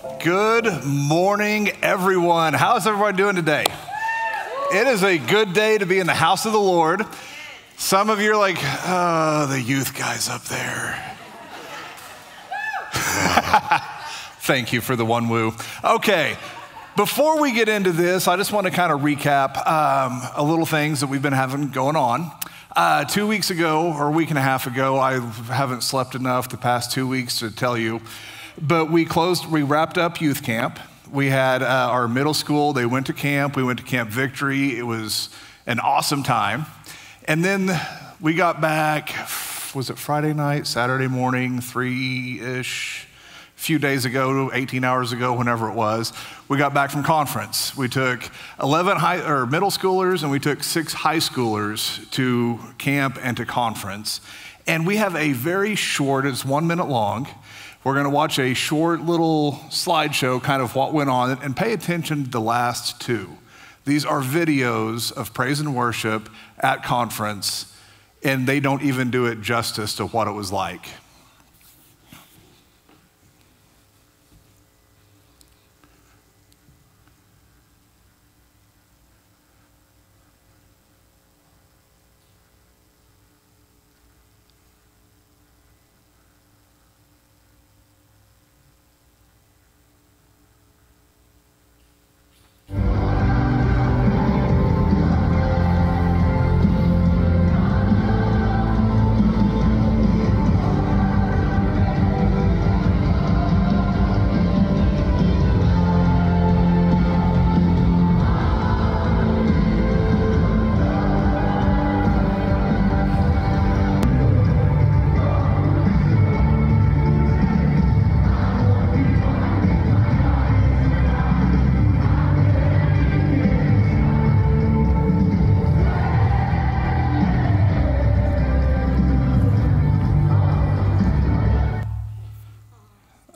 Good morning, everyone. How's everyone doing today? It is a good day to be in the house of the Lord. Some of you are like, oh, the youth guys up there. Thank you for the one woo. Okay, before we get into this, I just want to kind of recap um, a little things that we've been having going on. Uh, two weeks ago, or a week and a half ago, I haven't slept enough the past two weeks to tell you. But we closed, we wrapped up youth camp. We had uh, our middle school, they went to camp. We went to Camp Victory. It was an awesome time. And then we got back, was it Friday night, Saturday morning, three ish, a few days ago, 18 hours ago, whenever it was. We got back from conference. We took 11 high, or middle schoolers and we took six high schoolers to camp and to conference. And we have a very short, it's one minute long we're going to watch a short little slideshow, kind of what went on, and pay attention to the last two. These are videos of praise and worship at conference, and they don't even do it justice to what it was like.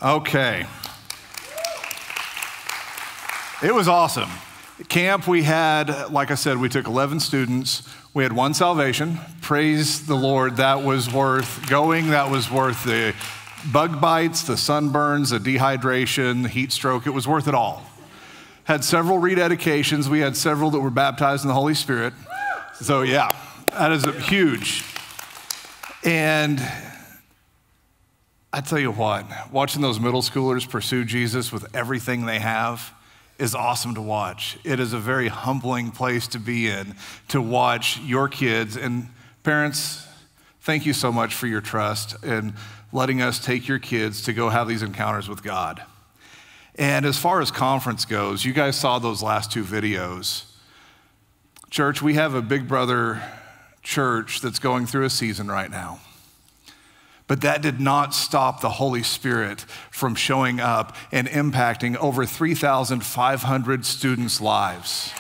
Okay. It was awesome. Camp, we had, like I said, we took 11 students. We had one salvation. Praise the Lord. That was worth going. That was worth the bug bites, the sunburns, the dehydration, the heat stroke. It was worth it all. Had several rededications. We had several that were baptized in the Holy Spirit. So, yeah, that is huge. And I tell you what, watching those middle schoolers pursue Jesus with everything they have is awesome to watch. It is a very humbling place to be in to watch your kids. And parents, thank you so much for your trust and letting us take your kids to go have these encounters with God. And as far as conference goes, you guys saw those last two videos. Church, we have a big brother church that's going through a season right now. But that did not stop the Holy Spirit from showing up and impacting over 3,500 students' lives.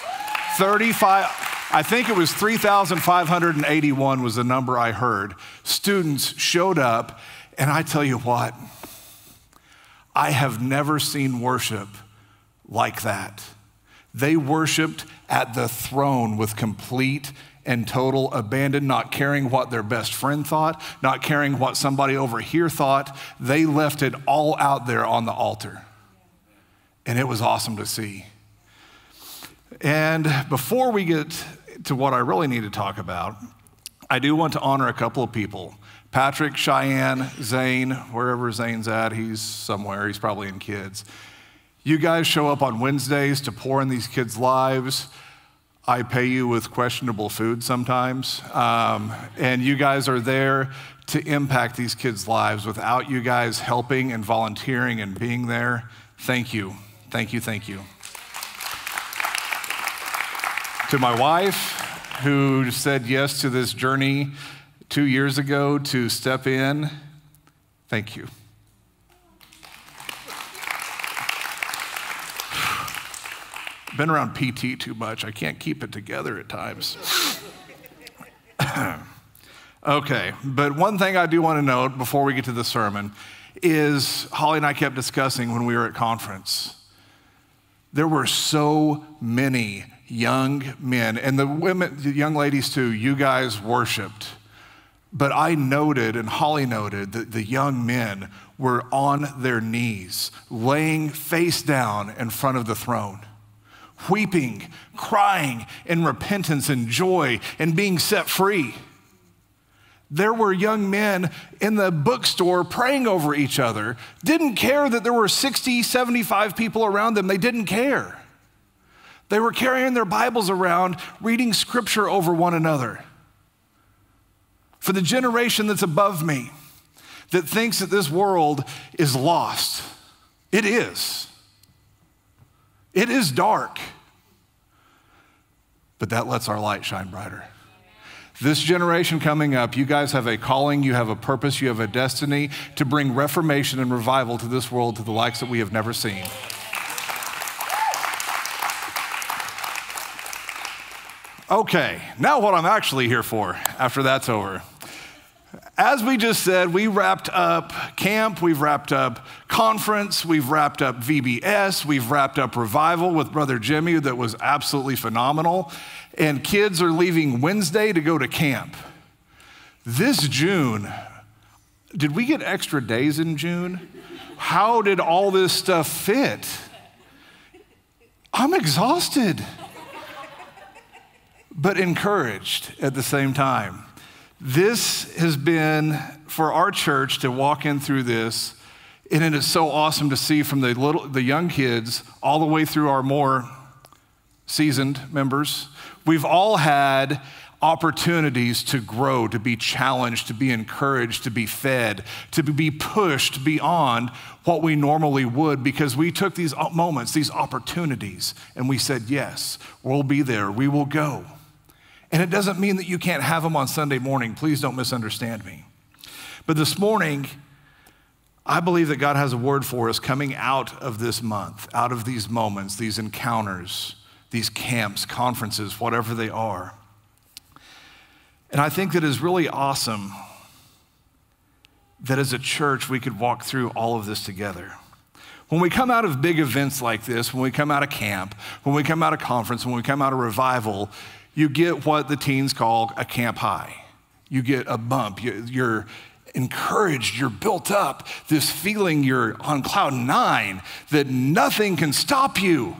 35, I think it was 3,581 was the number I heard. Students showed up, and I tell you what, I have never seen worship like that. They worshiped at the throne with complete and total abandon, not caring what their best friend thought, not caring what somebody over here thought. They left it all out there on the altar. And it was awesome to see. And before we get to what I really need to talk about, I do want to honor a couple of people. Patrick, Cheyenne, Zane, wherever Zane's at, he's somewhere, he's probably in kids. You guys show up on Wednesdays to pour in these kids' lives. I pay you with questionable food sometimes. Um, and you guys are there to impact these kids' lives. Without you guys helping and volunteering and being there, thank you. Thank you, thank you. to my wife, who said yes to this journey two years ago to step in, thank you. Been around PT too much. I can't keep it together at times. okay, but one thing I do want to note before we get to the sermon is Holly and I kept discussing when we were at conference. There were so many young men, and the women, the young ladies too, you guys worshiped. But I noted, and Holly noted, that the young men were on their knees, laying face down in front of the throne, weeping, crying in repentance and joy and being set free. There were young men in the bookstore praying over each other, didn't care that there were 60, 75 people around them. They didn't care. They were carrying their Bibles around, reading scripture over one another. For the generation that's above me, that thinks that this world is lost, it is. It is dark. But that lets our light shine brighter. This generation coming up, you guys have a calling, you have a purpose, you have a destiny to bring reformation and revival to this world to the likes that we have never seen. Okay, now what I'm actually here for after that's over. As we just said, we wrapped up camp, we've wrapped up conference, we've wrapped up VBS, we've wrapped up revival with Brother Jimmy that was absolutely phenomenal. And kids are leaving Wednesday to go to camp. This June, did we get extra days in June? How did all this stuff fit? I'm exhausted but encouraged at the same time. This has been for our church to walk in through this, and it is so awesome to see from the little, the young kids all the way through our more seasoned members. We've all had opportunities to grow, to be challenged, to be encouraged, to be fed, to be pushed beyond what we normally would because we took these moments, these opportunities, and we said, Yes, we'll be there, we will go. And it doesn't mean that you can't have them on Sunday morning. Please don't misunderstand me. But this morning, I believe that God has a word for us coming out of this month, out of these moments, these encounters, these camps, conferences, whatever they are. And I think that is really awesome that as a church we could walk through all of this together. When we come out of big events like this, when we come out of camp, when we come out of conference, when we come out of revival, you get what the teens call a camp high. You get a bump. You're encouraged, you're built up, this feeling you're on cloud nine, that nothing can stop you.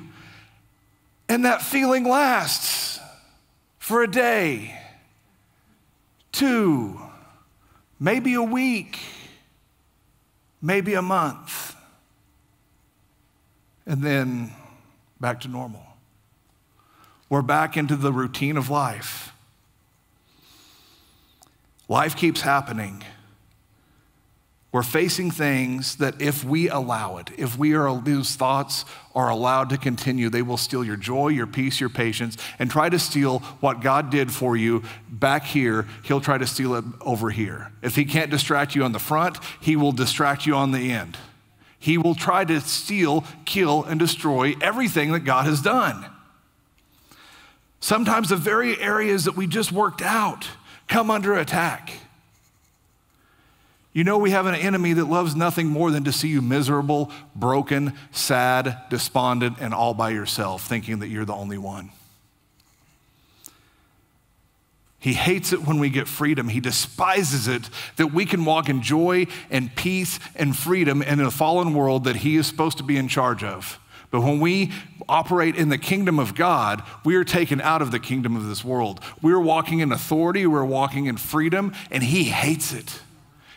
And that feeling lasts for a day, two, maybe a week, maybe a month, and then back to normal. We're back into the routine of life. Life keeps happening. We're facing things that if we allow it, if we are those thoughts are allowed to continue, they will steal your joy, your peace, your patience, and try to steal what God did for you back here. He'll try to steal it over here. If he can't distract you on the front, he will distract you on the end. He will try to steal, kill, and destroy everything that God has done. Sometimes the very areas that we just worked out come under attack. You know, we have an enemy that loves nothing more than to see you miserable, broken, sad, despondent, and all by yourself, thinking that you're the only one. He hates it when we get freedom. He despises it that we can walk in joy and peace and freedom in a fallen world that He is supposed to be in charge of. But when we operate in the kingdom of God, we are taken out of the kingdom of this world. We're walking in authority, we're walking in freedom, and He hates it.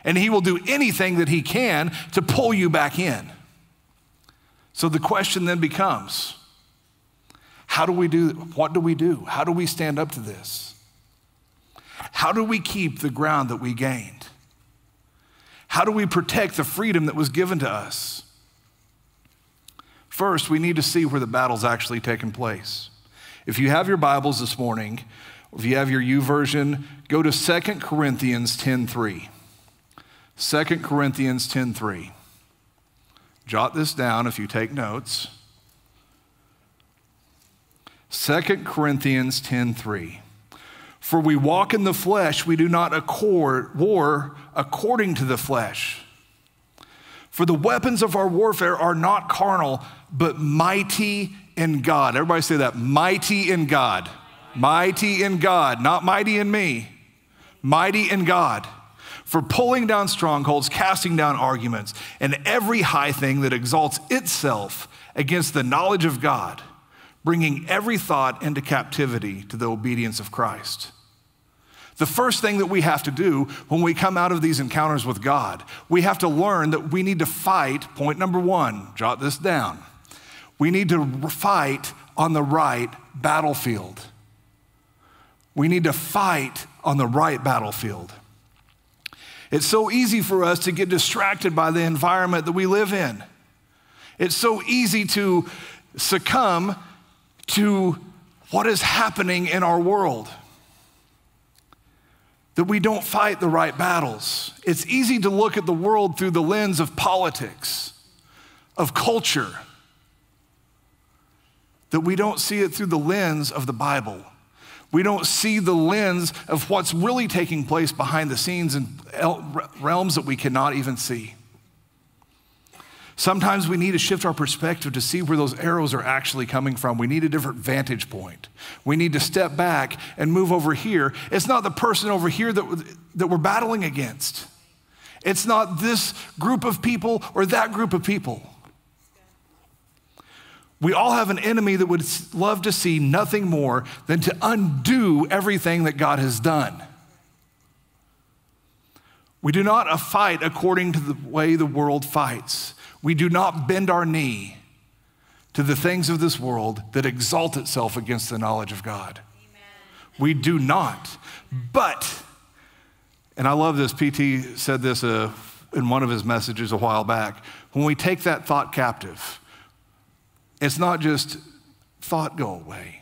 And He will do anything that He can to pull you back in. So the question then becomes how do we do what do we do? How do we stand up to this? How do we keep the ground that we gained? How do we protect the freedom that was given to us? First, we need to see where the battle's actually taking place. If you have your Bibles this morning, if you have your YouVersion, go to 2 Corinthians 10:3. 2 Corinthians 10:3. Jot this down if you take notes. 2 Corinthians 10:3. For we walk in the flesh, we do not accord, war according to the flesh. For the weapons of our warfare are not carnal, but mighty in God. Everybody say that mighty in God. Mighty in God, not mighty in me. Mighty in God. for pulling down strongholds, casting down arguments, and every high thing that exalts itself against the knowledge of God, bringing every thought into captivity to the obedience of Christ. The first thing that we have to do when we come out of these encounters with God, we have to learn that we need to fight. Point number one, jot this down. We need to fight on the right battlefield. We need to fight on the right battlefield. It's so easy for us to get distracted by the environment that we live in. It's so easy to succumb to what is happening in our world that we don't fight the right battles. It's easy to look at the world through the lens of politics, of culture, that we don't see it through the lens of the Bible. We don't see the lens of what's really taking place behind the scenes in realms that we cannot even see. Sometimes we need to shift our perspective to see where those arrows are actually coming from. We need a different vantage point. We need to step back and move over here. It's not the person over here that, that we're battling against, it's not this group of people or that group of people. We all have an enemy that would love to see nothing more than to undo everything that God has done. We do not fight according to the way the world fights. We do not bend our knee to the things of this world that exalt itself against the knowledge of God. Amen. We do not. But, and I love this, PT said this uh, in one of his messages a while back. When we take that thought captive, it's not just thought go away.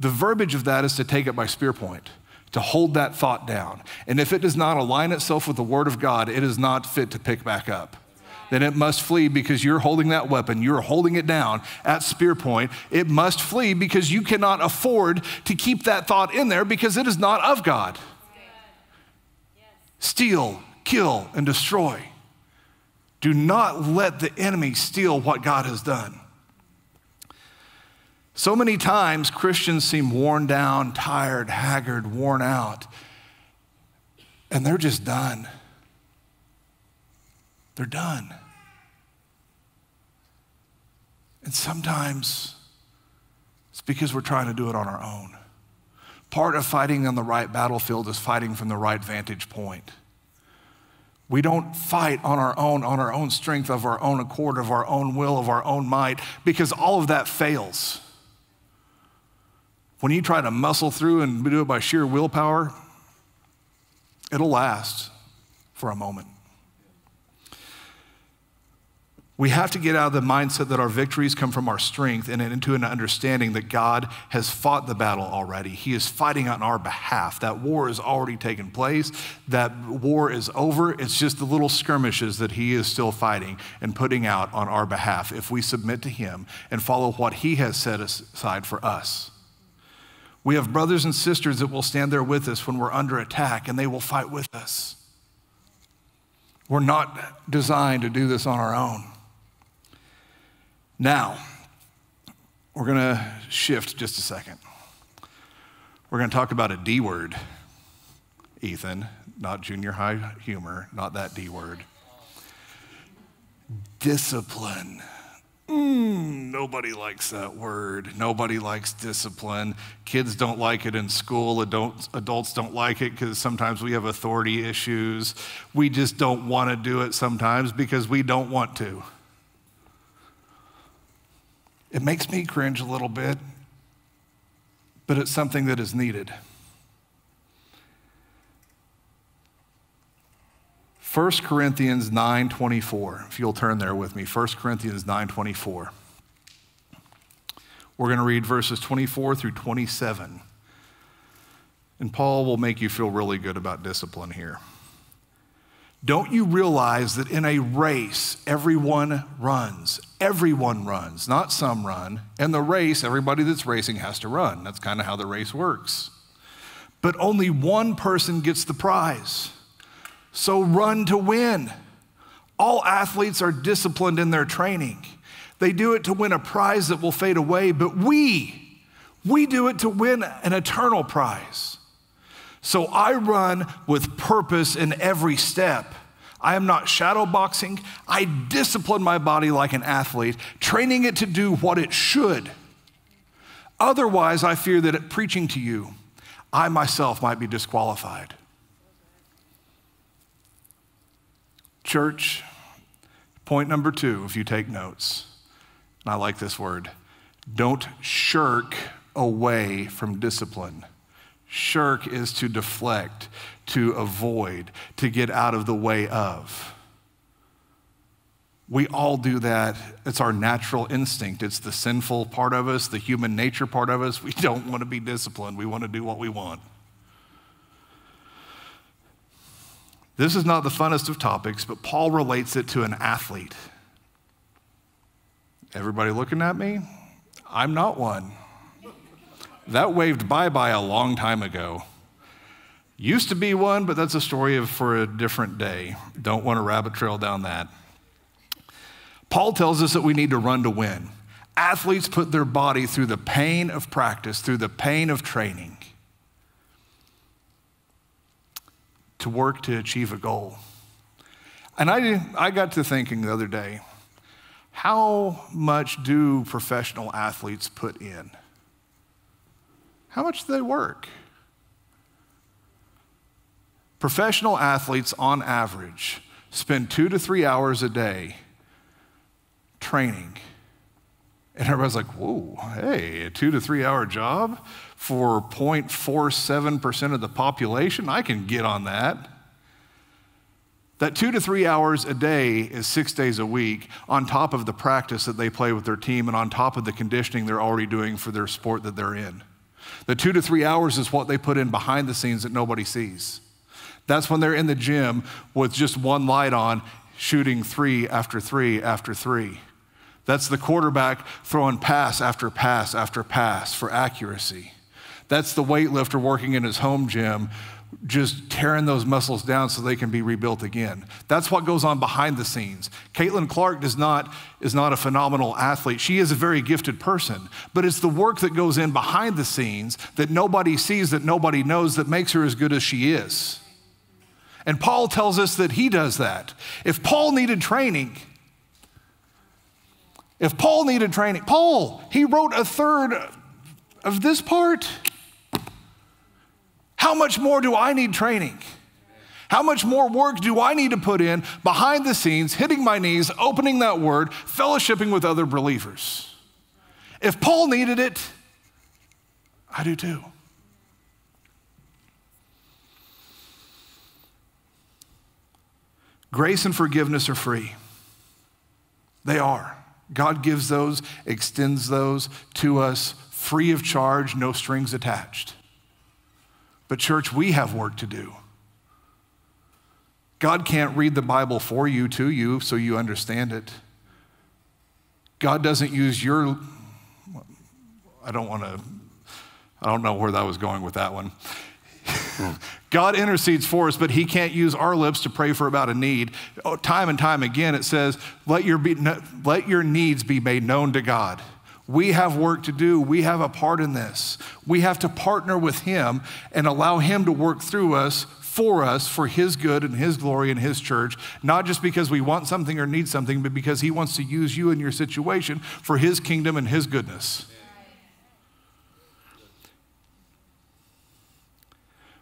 The verbiage of that is to take it by spear point, to hold that thought down. And if it does not align itself with the Word of God, it is not fit to pick back up then it must flee because you're holding that weapon. You're holding it down at spear point. It must flee because you cannot afford to keep that thought in there because it is not of God. Steal, kill, and destroy. Do not let the enemy steal what God has done. So many times Christians seem worn down, tired, haggard, worn out, and they're just done. They're done. And sometimes it's because we're trying to do it on our own. Part of fighting on the right battlefield is fighting from the right vantage point. We don't fight on our own, on our own strength, of our own accord, of our own will, of our own might, because all of that fails. When you try to muscle through and do it by sheer willpower, it'll last for a moment. We have to get out of the mindset that our victories come from our strength and into an understanding that God has fought the battle already. He is fighting on our behalf. That war has already taken place. That war is over. It's just the little skirmishes that He is still fighting and putting out on our behalf if we submit to Him and follow what He has set aside for us. We have brothers and sisters that will stand there with us when we're under attack and they will fight with us. We're not designed to do this on our own. Now, we're going to shift just a second. We're going to talk about a D word, Ethan, not junior high humor, not that D word. Discipline. Mm, nobody likes that word. Nobody likes discipline. Kids don't like it in school. Adults, adults don't like it because sometimes we have authority issues. We just don't want to do it sometimes because we don't want to. It makes me cringe a little bit, but it's something that is needed. 1 Corinthians 9:24. If you'll turn there with me, 1 Corinthians 9:24. We're going to read verses 24 through 27. And Paul will make you feel really good about discipline here. Don't you realize that in a race, everyone runs? Everyone runs, not some run. And the race, everybody that's racing has to run. That's kind of how the race works. But only one person gets the prize. So run to win. All athletes are disciplined in their training. They do it to win a prize that will fade away, but we, we do it to win an eternal prize. So I run with purpose in every step. I am not shadow boxing. I discipline my body like an athlete, training it to do what it should. Otherwise, I fear that at preaching to you, I myself might be disqualified. Church, point number two, if you take notes, and I like this word don't shirk away from discipline. Shirk is to deflect, to avoid, to get out of the way of. We all do that. It's our natural instinct. It's the sinful part of us, the human nature part of us. We don't want to be disciplined. We want to do what we want. This is not the funnest of topics, but Paul relates it to an athlete. Everybody looking at me? I'm not one. That waved bye bye a long time ago. Used to be one, but that's a story of, for a different day. Don't want to rabbit trail down that. Paul tells us that we need to run to win. Athletes put their body through the pain of practice, through the pain of training, to work to achieve a goal. And I, I got to thinking the other day how much do professional athletes put in? How much do they work? Professional athletes, on average, spend two to three hours a day training. And everybody's like, whoa, hey, a two to three hour job for 0.47% of the population? I can get on that. That two to three hours a day is six days a week, on top of the practice that they play with their team and on top of the conditioning they're already doing for their sport that they're in. The two to three hours is what they put in behind the scenes that nobody sees. That's when they're in the gym with just one light on, shooting three after three after three. That's the quarterback throwing pass after pass after pass for accuracy. That's the weightlifter working in his home gym just tearing those muscles down so they can be rebuilt again. That's what goes on behind the scenes. Caitlin Clark does not, is not a phenomenal athlete. She is a very gifted person, but it's the work that goes in behind the scenes that nobody sees, that nobody knows, that makes her as good as she is. And Paul tells us that he does that. If Paul needed training, if Paul needed training, Paul, he wrote a third of this part. How much more do I need training? How much more work do I need to put in behind the scenes, hitting my knees, opening that word, fellowshipping with other believers? If Paul needed it, I do too. Grace and forgiveness are free. They are. God gives those, extends those to us free of charge, no strings attached. But, church, we have work to do. God can't read the Bible for you, to you, so you understand it. God doesn't use your, I don't want to, I don't know where that was going with that one. God intercedes for us, but He can't use our lips to pray for about a need. Oh, time and time again, it says, let your, be, let your needs be made known to God. We have work to do. We have a part in this. We have to partner with Him and allow Him to work through us for us for His good and His glory and His church, not just because we want something or need something, but because He wants to use you in your situation for His kingdom and His goodness.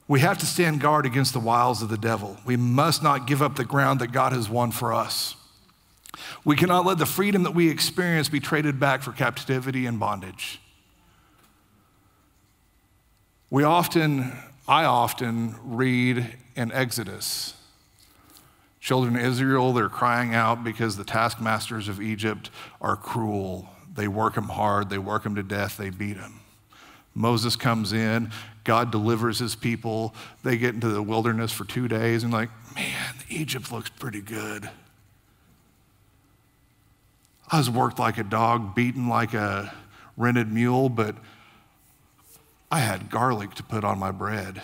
We have to stand guard against the wiles of the devil. We must not give up the ground that God has won for us. We cannot let the freedom that we experience be traded back for captivity and bondage. We often, I often read in Exodus, children of Israel, they're crying out because the taskmasters of Egypt are cruel. They work them hard, they work them to death, they beat them. Moses comes in, God delivers his people. They get into the wilderness for two days and, like, man, Egypt looks pretty good. I was worked like a dog, beaten like a rented mule, but I had garlic to put on my bread.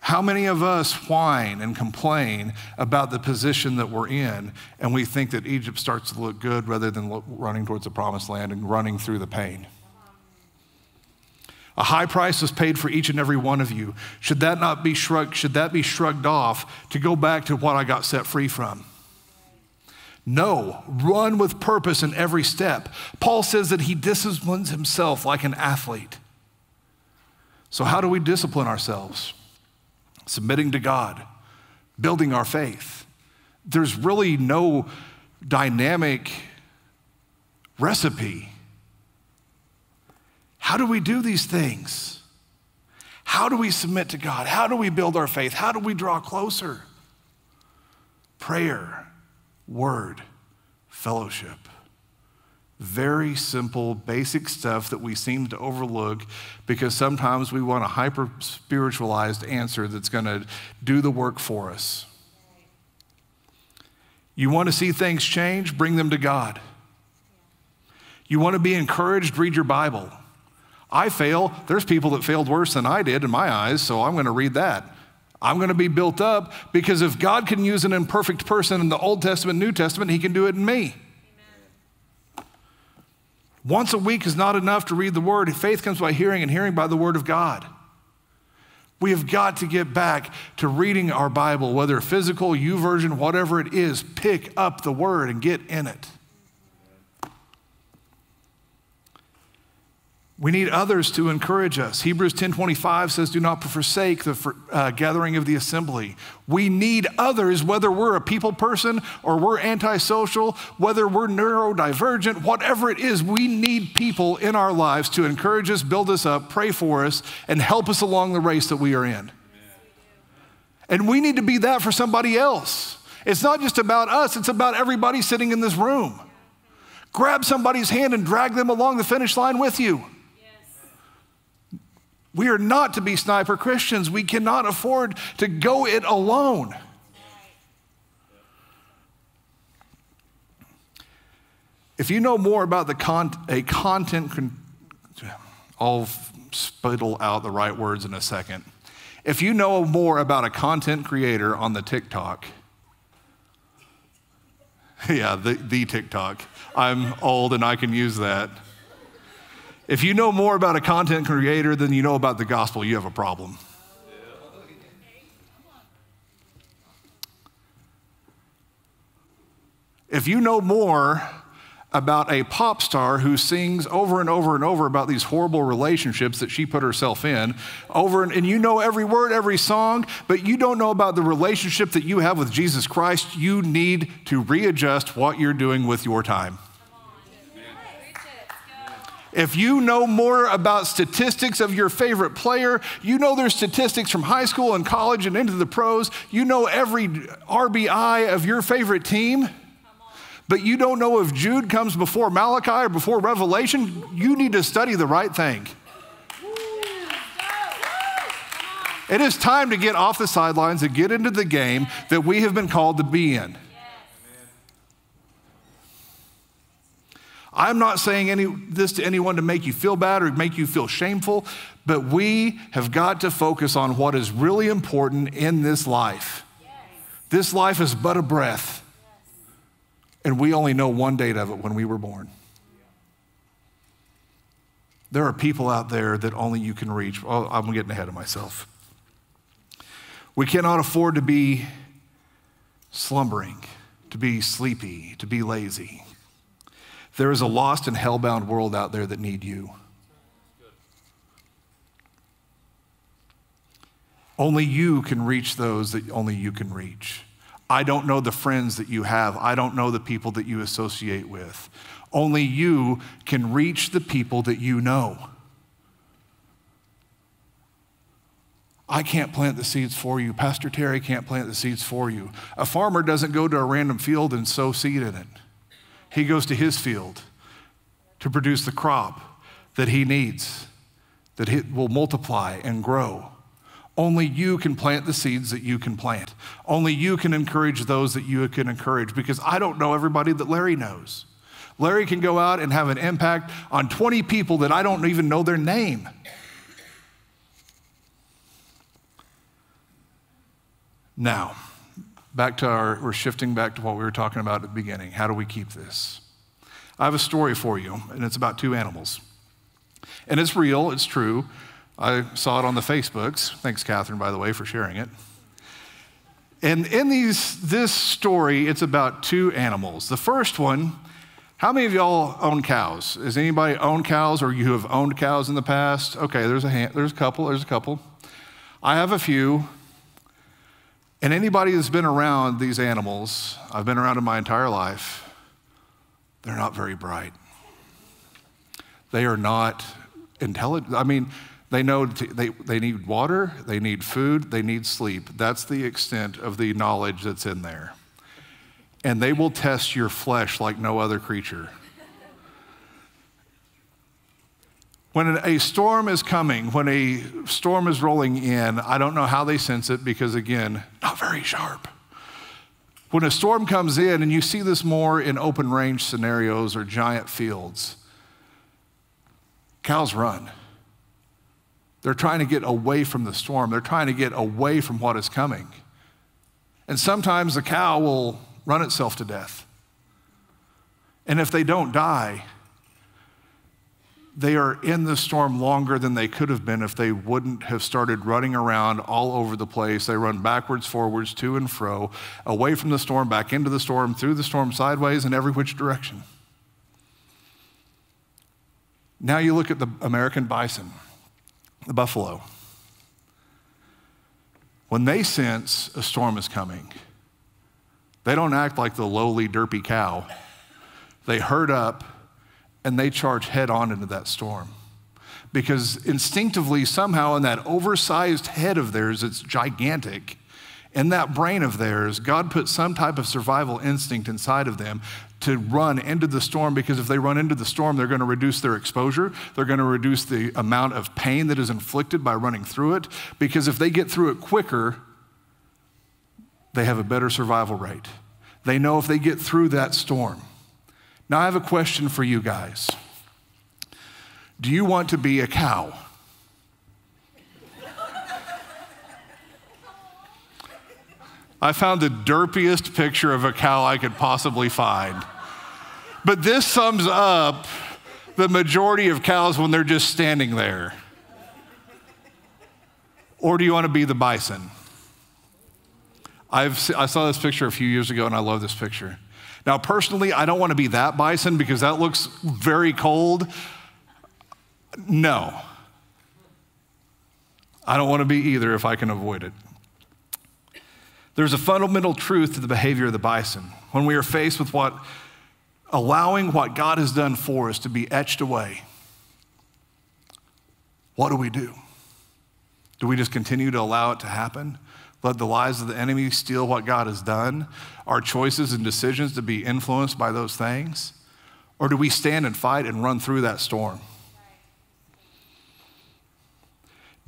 How many of us whine and complain about the position that we're in, and we think that Egypt starts to look good rather than look, running towards the promised land and running through the pain? A high price was paid for each and every one of you. Should that not be shrugged, should that be shrugged off to go back to what I got set free from? No, run with purpose in every step. Paul says that he disciplines himself like an athlete. So, how do we discipline ourselves? Submitting to God, building our faith. There's really no dynamic recipe. How do we do these things? How do we submit to God? How do we build our faith? How do we draw closer? Prayer word, fellowship. Very simple, basic stuff that we seem to overlook because sometimes we want a hyper spiritualized answer that's going to do the work for us. You want to see things change? Bring them to God. You want to be encouraged? Read your Bible. I fail. There's people that failed worse than I did in my eyes, so I'm going to read that. I'm going to be built up because if God can use an imperfect person in the Old Testament, New Testament, He can do it in me. Amen. Once a week is not enough to read the Word. Faith comes by hearing, and hearing by the Word of God. We have got to get back to reading our Bible, whether physical, YouVersion, whatever it is. Pick up the Word and get in it. We need others to encourage us. Hebrews 10:25 says, "Do not forsake the uh, gathering of the assembly." We need others, whether we're a people person or we're antisocial, whether we're neurodivergent, whatever it is. We need people in our lives to encourage us, build us up, pray for us, and help us along the race that we are in. And we need to be that for somebody else. It's not just about us; it's about everybody sitting in this room. Grab somebody's hand and drag them along the finish line with you. We are not to be sniper Christians. We cannot afford to go it alone. If you know more about the con- a content, con- I'll spittle out the right words in a second. If you know more about a content creator on the TikTok, yeah, the, the TikTok, I'm old and I can use that. If you know more about a content creator than you know about the gospel, you have a problem. If you know more about a pop star who sings over and over and over about these horrible relationships that she put herself in, over and, and, you know every word, every song, but you don't know about the relationship that you have with Jesus Christ, you need to readjust what you're doing with your time. If you know more about statistics of your favorite player, you know their statistics from high school and college and into the pros, you know every RBI of your favorite team, but you don't know if Jude comes before Malachi or before Revelation, you need to study the right thing. It is time to get off the sidelines and get into the game that we have been called to be in. I'm not saying any, this to anyone to make you feel bad or make you feel shameful, but we have got to focus on what is really important in this life. Yes. This life is but a breath, yes. and we only know one date of it when we were born. There are people out there that only you can reach. Oh, I'm getting ahead of myself. We cannot afford to be slumbering, to be sleepy, to be lazy. There is a lost and hellbound world out there that need you. Only you can reach those that only you can reach. I don't know the friends that you have. I don't know the people that you associate with. Only you can reach the people that you know. I can't plant the seeds for you. Pastor Terry can't plant the seeds for you. A farmer doesn't go to a random field and sow seed in it. He goes to his field to produce the crop that he needs, that it will multiply and grow. Only you can plant the seeds that you can plant. Only you can encourage those that you can encourage because I don't know everybody that Larry knows. Larry can go out and have an impact on 20 people that I don't even know their name. Now, back to our, we're shifting back to what we were talking about at the beginning. How do we keep this? I have a story for you, and it's about two animals. And it's real, it's true. I saw it on the Facebooks. Thanks, Catherine, by the way, for sharing it. And in these, this story, it's about two animals. The first one, how many of y'all own cows? Has anybody owned cows or you have owned cows in the past? Okay, there's a, hand, there's a couple, there's a couple. I have a few. And anybody that's been around these animals, I've been around them my entire life, they're not very bright. They are not intelligent. I mean, they know they, they need water, they need food, they need sleep. That's the extent of the knowledge that's in there. And they will test your flesh like no other creature. When a storm is coming, when a storm is rolling in, I don't know how they sense it because, again, not very sharp. When a storm comes in, and you see this more in open range scenarios or giant fields, cows run. They're trying to get away from the storm, they're trying to get away from what is coming. And sometimes the cow will run itself to death. And if they don't die, they are in the storm longer than they could have been if they wouldn't have started running around all over the place. They run backwards, forwards, to and fro, away from the storm, back into the storm, through the storm, sideways, in every which direction. Now you look at the American bison the buffalo. When they sense a storm is coming, they don't act like the lowly, derpy cow. They herd up and they charge head on into that storm. Because instinctively, somehow, in that oversized head of theirs, it's gigantic, in that brain of theirs, God put some type of survival instinct inside of them to run into the storm because if they run into the storm, they're going to reduce their exposure. They're going to reduce the amount of pain that is inflicted by running through it. Because if they get through it quicker, they have a better survival rate. They know if they get through that storm. Now, I have a question for you guys Do you want to be a cow? I found the derpiest picture of a cow I could possibly find. But this sums up the majority of cows when they're just standing there. Or do you want to be the bison? I've, I saw this picture a few years ago and I love this picture. Now, personally, I don't want to be that bison because that looks very cold. No. I don't want to be either if I can avoid it. There's a fundamental truth to the behavior of the bison. When we are faced with what, allowing what God has done for us to be etched away, what do we do? Do we just continue to allow it to happen? Let the lies of the enemy steal what God has done? Our choices and decisions to be influenced by those things? Or do we stand and fight and run through that storm?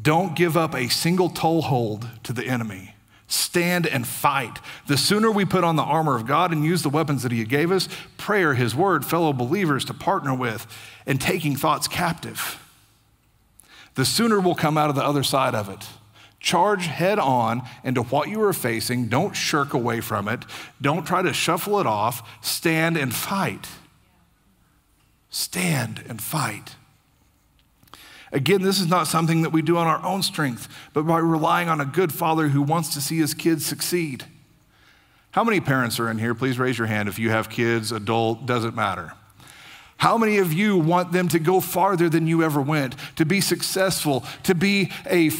Don't give up a single toehold to the enemy. Stand and fight. The sooner we put on the armor of God and use the weapons that He gave us prayer, His word, fellow believers to partner with, and taking thoughts captive the sooner we'll come out of the other side of it. Charge head on into what you are facing. Don't shirk away from it. Don't try to shuffle it off. Stand and fight. Stand and fight. Again, this is not something that we do on our own strength, but by relying on a good father who wants to see his kids succeed. How many parents are in here? Please raise your hand if you have kids, adult, doesn't matter. How many of you want them to go farther than you ever went, to be successful, to be a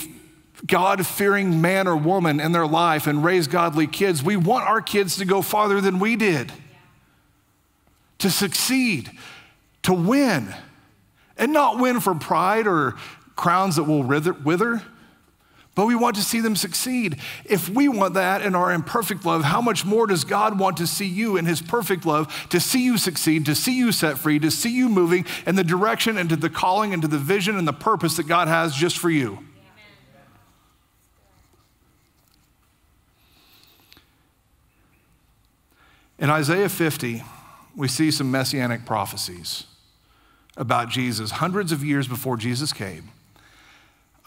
God fearing man or woman in their life and raise godly kids? We want our kids to go farther than we did, to succeed, to win. And not win for pride or crowns that will wither, but we want to see them succeed. If we want that in our imperfect love, how much more does God want to see you in His perfect love, to see you succeed, to see you set free, to see you moving in the direction and to the calling and to the vision and the purpose that God has just for you? In Isaiah 50, we see some messianic prophecies about Jesus hundreds of years before Jesus came.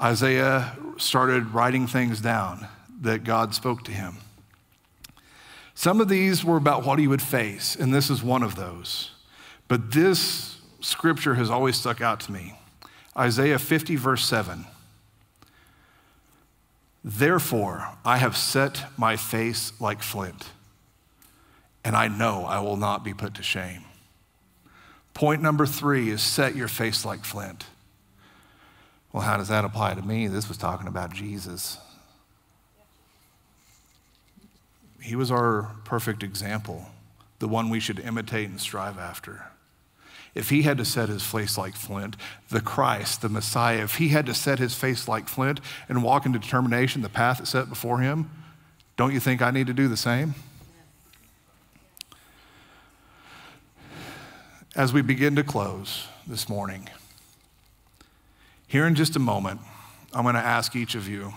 Isaiah started writing things down that God spoke to him. Some of these were about what he would face, and this is one of those. But this scripture has always stuck out to me. Isaiah 50, verse 7. Therefore, I have set my face like flint, and I know I will not be put to shame. Point number three is set your face like flint. Well, how does that apply to me? This was talking about Jesus. He was our perfect example, the one we should imitate and strive after. If he had to set his face like flint, the Christ, the Messiah, if he had to set his face like flint and walk in determination, the path that's set before him, don't you think I need to do the same? As we begin to close this morning, here in just a moment, I'm going to ask each of you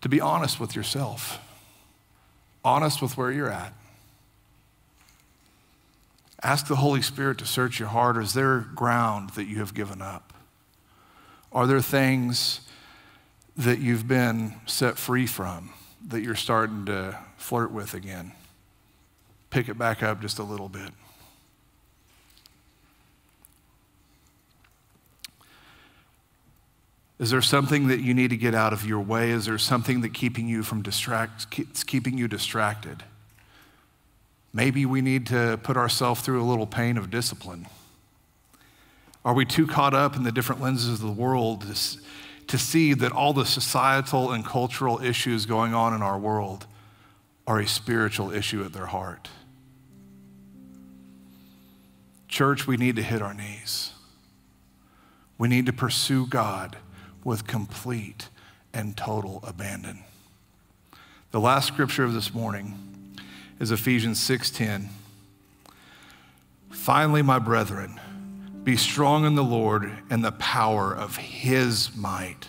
to be honest with yourself, honest with where you're at. Ask the Holy Spirit to search your heart. Is there ground that you have given up? Are there things that you've been set free from that you're starting to flirt with again? Pick it back up just a little bit. Is there something that you need to get out of your way? Is there something that keeping you from distract, keeping you distracted? Maybe we need to put ourselves through a little pain of discipline. Are we too caught up in the different lenses of the world to, to see that all the societal and cultural issues going on in our world are a spiritual issue at their heart? Church, we need to hit our knees. We need to pursue God with complete and total abandon. The last scripture of this morning is Ephesians 6:10. Finally, my brethren, be strong in the Lord and the power of his might.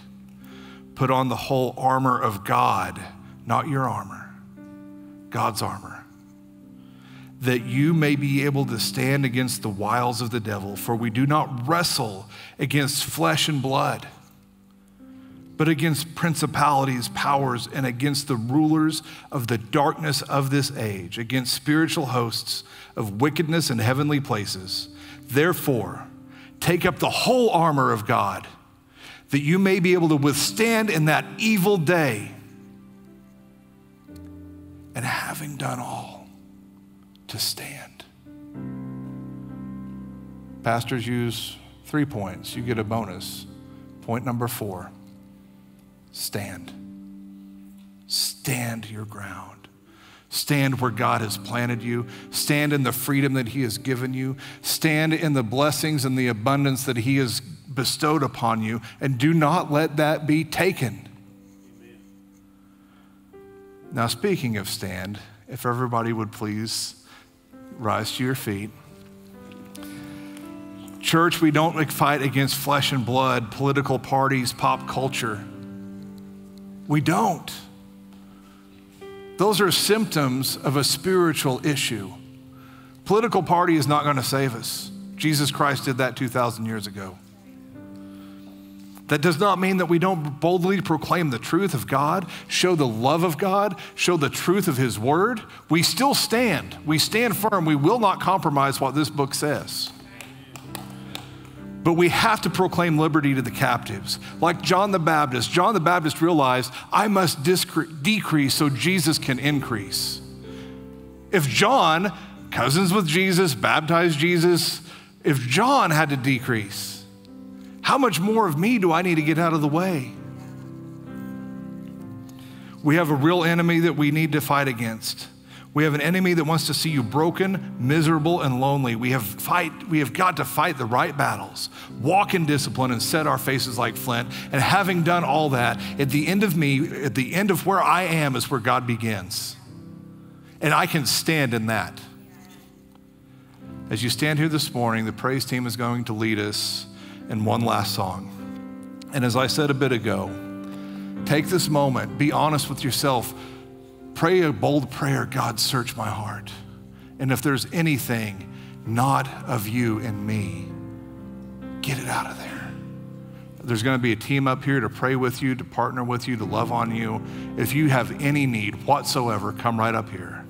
Put on the whole armor of God, not your armor, God's armor, that you may be able to stand against the wiles of the devil, for we do not wrestle against flesh and blood but against principalities, powers, and against the rulers of the darkness of this age, against spiritual hosts of wickedness in heavenly places. Therefore, take up the whole armor of God, that you may be able to withstand in that evil day. And having done all, to stand. Pastors use three points. You get a bonus. Point number four stand. Stand your ground. Stand where God has planted you. Stand in the freedom that He has given you. Stand in the blessings and the abundance that He has bestowed upon you. And do not let that be taken. Now, speaking of stand, if everybody would please rise to your feet. Church, we don't fight against flesh and blood, political parties, pop culture. We don't. Those are symptoms of a spiritual issue. Political party is not going to save us. Jesus Christ did that 2,000 years ago. That does not mean that we don't boldly proclaim the truth of God, show the love of God, show the truth of His Word. We still stand. We stand firm. We will not compromise what this book says. But we have to proclaim liberty to the captives. Like John the Baptist, John the Baptist realized, I must decrease so Jesus can increase. If John, cousins with Jesus, baptized Jesus, if John had to decrease, how much more of me do I need to get out of the way? We have a real enemy that we need to fight against. We have an enemy that wants to see you broken, miserable, and lonely. We have, fight, we have got to fight the right battles, walk in discipline, and set our faces like flint. And having done all that, at the end of me, at the end of where I am, is where God begins. And I can stand in that. As you stand here this morning, the praise team is going to lead us in one last song. And as I said a bit ago, take this moment, be honest with yourself. Pray a bold prayer God, search my heart. And if there's anything not of you in me, get it out of there. There's going to be a team up here to pray with you, to partner with you, to love on you. If you have any need whatsoever, come right up here.